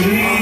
Please.